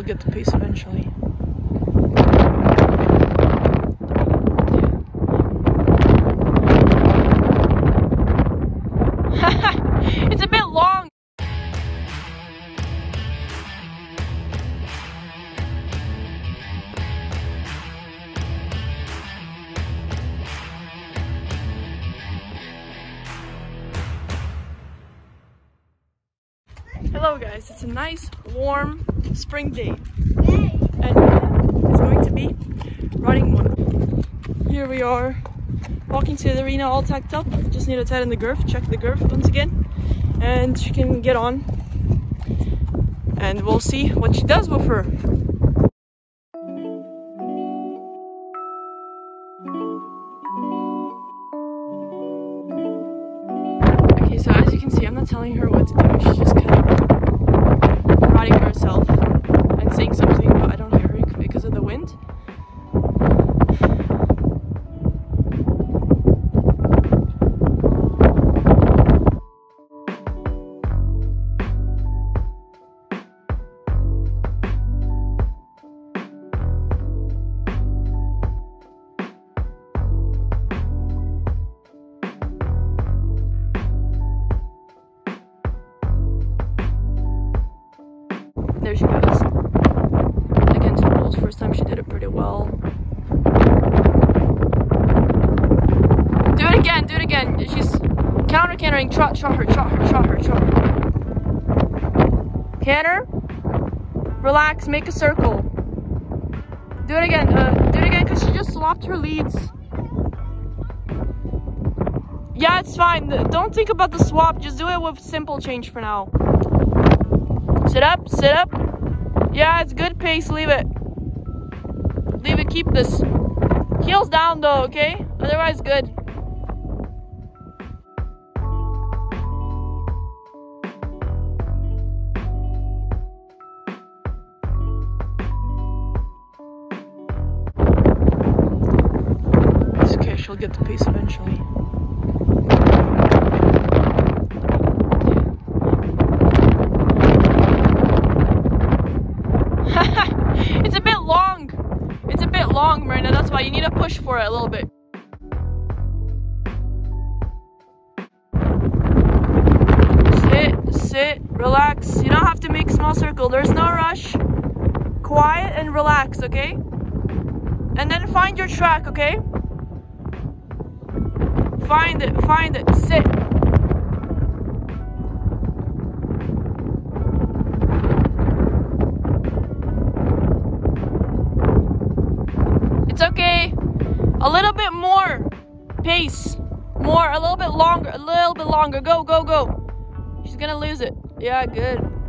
she'll get the piece eventually. Hello guys, it's a nice warm spring day and it's going to be running one. Here we are walking to the arena all tacked up. Just need to tighten the girth, check the girth once again and she can get on and we'll see what she does with her. Okay, so as you can see, I'm not telling her what to do. She's just kind of riding herself and saying something, but I don't hear her because of the wind. There she goes. Against the rules. First time she did it pretty well. Do it again, do it again. She's counter cantering. Trot, trot her, trot her, trot her, trot her. Canter. Relax, make a circle. Do it again. Uh, do it again because she just swapped her leads. Yeah, it's fine. Don't think about the swap. Just do it with simple change for now. Sit up, sit up. Yeah, it's good pace, leave it. Leave it, keep this. Heels down though, okay? Otherwise good. It's okay, she'll get the pace eventually. it's a bit long. It's a bit long, Marina. That's why you need to push for it a little bit. Sit, sit, relax. You don't have to make small circle. There's no rush. Quiet and relax, okay? And then find your track, okay? Find it, find it. Sit. Pace. More, a little bit longer, a little bit longer. Go, go, go. She's gonna lose it. Yeah, good.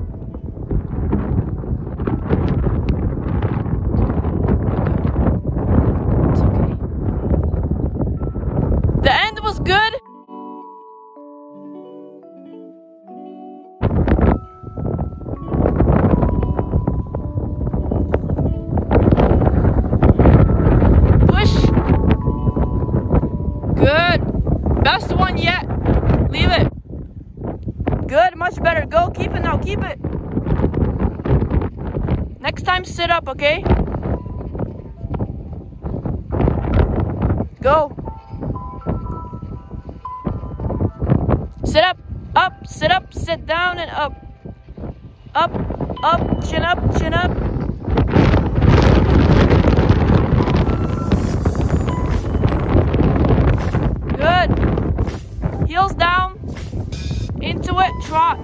Best one yet. Leave it. Good, much better. Go, keep it now, keep it. Next time, sit up, okay? Go. Sit up, up, sit up, sit down, and up. Up, up, chin up, chin up. Good. Heels down. Into it. Trot.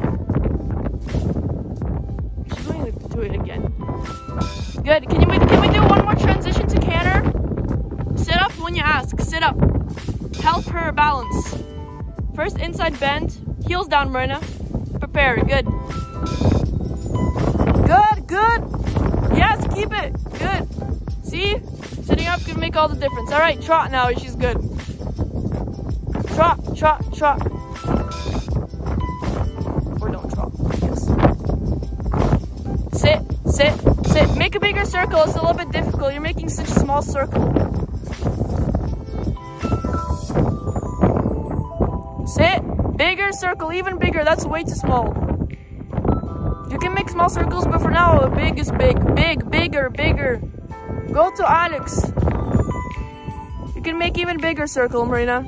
She's going to do it again. Good. Can you can we do one more transition to canter? Sit up when you ask. Sit up. Help her balance. First inside bend. Heels down, Marina. Prepare. Good. Good. Good. Yes. Keep it. Good. See? Sitting up can make all the difference. All right. Trot now. She's good. Trot, trot, trot. Or don't trot. Yes. Sit, sit, sit. Make a bigger circle. It's a little bit difficult. You're making such a small circle. Sit. Bigger circle. Even bigger. That's way too small. You can make small circles, but for now, big is big. Big, bigger, bigger. Go to Alex. You can make even bigger circle, Marina.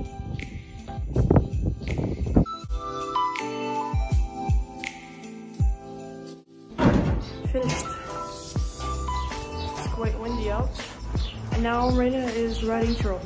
Quite windy out. And now Marina is riding through.